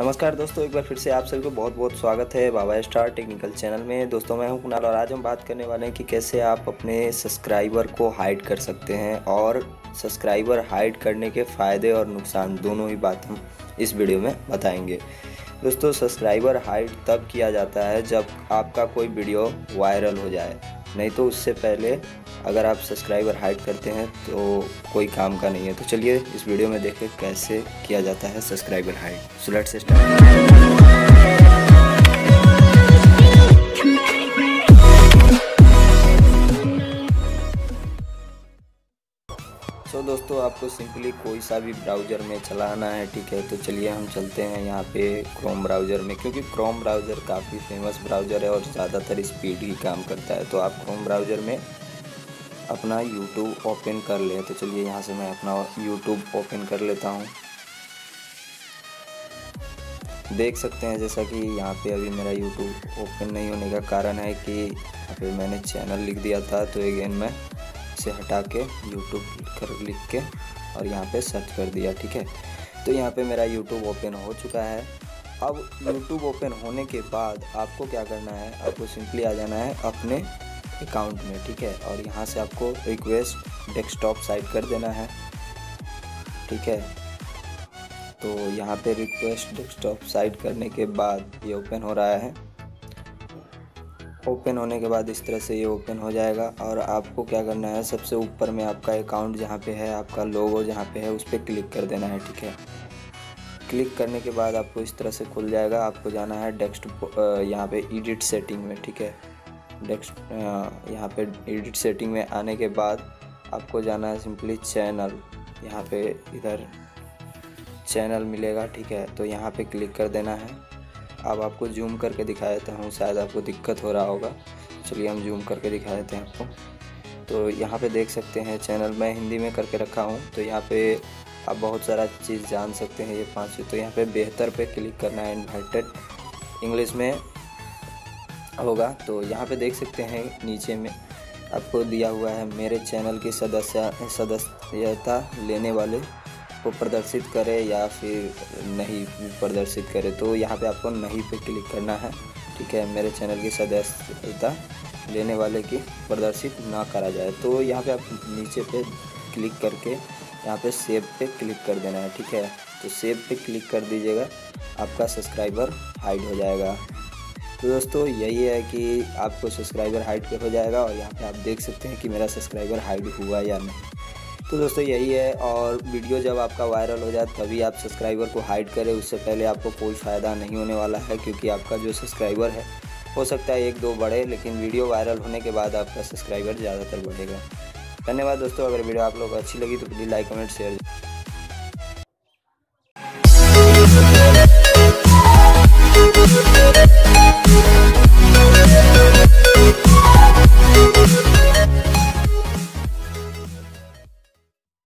नमस्कार दोस्तों, एक बार फिर से आप सभी को बहुत बहुत स्वागत है बाबा स्टार टेक्निकल चैनल में। दोस्तों, मैं हूँ कुणाल और आज हम बात करने वाले हैं कि कैसे आप अपने सब्सक्राइबर को हाइड कर सकते हैं और सब्सक्राइबर हाइड करने के फ़ायदे और नुकसान दोनों ही बात हम इस वीडियो में बताएँगे। दोस्तों, सब्सक्राइबर हाइड तब किया जाता है जब आपका कोई वीडियो वायरल हो जाए। नहीं तो उससे पहले अगर आप सब्सक्राइबर हाइड करते हैं तो कोई काम का नहीं है। तो चलिए इस वीडियो में देखें कैसे किया जाता है subscriber hide so let's start so दोस्तों, आपको सिंपली कोई सा भी ब्राउज़र में चलाना है, ठीक है? तो चलिए हम चलते हैं यहाँ पे क्रोम ब्राउज़र में, क्योंकि क्रोम ब्राउज़र काफ़ी फ़ेमस ब्राउज़र है और ज़्यादातर स्पीड ही काम करता है। तो आप क्रोम ब्राउज़र में अपना यूट्यूब ओपन कर लें। तो चलिए यहाँ से मैं अपना यूट्यूब ओपन कर लेता हूँ। देख सकते हैं, जैसा कि यहाँ पे अभी मेरा यूट्यूब ओपन नहीं होने का कारण है कि फिर मैंने चैनल लिख दिया था। तो अगेन मैं इसे हटा के यूट्यूब कर लिख के और यहाँ पे सर्च कर दिया, ठीक है? तो यहाँ पे मेरा यूट्यूब ओपन हो चुका है। अब यूट्यूब ओपन होने के बाद आपको क्या करना है? आपको सिंपली आ जाना है अपने अकाउंट में, ठीक है? और यहाँ से आपको रिक्वेस्ट डेस्कटॉप साइड कर देना है, ठीक है? तो यहाँ पे रिक्वेस्ट डेस्कटॉप साइड करने के बाद ये ओपन हो रहा है। ओपन होने के बाद इस तरह से ये ओपन हो जाएगा। और आपको क्या करना है, सबसे ऊपर में आपका अकाउंट जहाँ पे है, आपका लोगो जहाँ पे है, उस पर क्लिक कर देना है, ठीक है? क्लिक करने के बाद आपको इस तरह से खुल जाएगा। आपको जाना है डेस्क यहाँ पे एडिट सेटिंग में, ठीक है? डेस्क यहाँ पे एडिट सेटिंग में आने के बाद आपको जाना है सिंपली चैनल। यहाँ पे इधर चैनल मिलेगा, ठीक है? तो यहाँ पे क्लिक कर देना है। अब आपको जूम करके दिखा देता हूँ शायद आपको दिक्कत हो रहा होगा। चलिए हम जूम करके दिखा देते हैं आपको। तो यहाँ पे देख सकते हैं चैनल मैं हिंदी में करके रखा हूँ। तो यहाँ पे आप बहुत सारा चीज़ जान सकते हैं ये पाँच तो यहाँ पे बेहतर पे क्लिक करना है इन्वाइटेड इंग्लिश में होगा। तो यहाँ पे देख सकते हैं नीचे में आपको दिया हुआ है मेरे चैनल की सदस्य, सदस्यता लेने वाले। को प्रदर्शित करे या फिर नहीं प्रदर्शित करे तो यहाँ पे आपको नहीं पे क्लिक करना है। ठीक है, मेरे चैनल की सदस्यता लेने वाले की प्रदर्शित ना करा जाए तो यहाँ पे आप नीचे पे क्लिक करके यहाँ पे सेव पे क्लिक कर देना है। ठीक है तो सेव पे क्लिक कर दीजिएगा, आपका सब्सक्राइबर हाइड हो जाएगा। तो दोस्तों, यही है कि आपको सब्सक्राइबर हाइड हो जाएगा और यहाँ पे आप देख सकते हैं कि मेरा सब्सक्राइबर हाइड हुआ या नहीं। तो दोस्तों यही है और वीडियो जब आपका वायरल हो जाए तभी आप सब्सक्राइबर को हाइड करें। उससे पहले आपको कोई फ़ायदा नहीं होने वाला है क्योंकि आपका जो सब्सक्राइबर है, हो सकता है एक दो बढ़े, लेकिन वीडियो वायरल होने के बाद आपका सब्सक्राइबर ज़्यादातर बढ़ेगा। धन्यवाद दोस्तों, अगर वीडियो आप लोग अच्छी लगी तो प्लीज़ लाइक कमेंट शेयर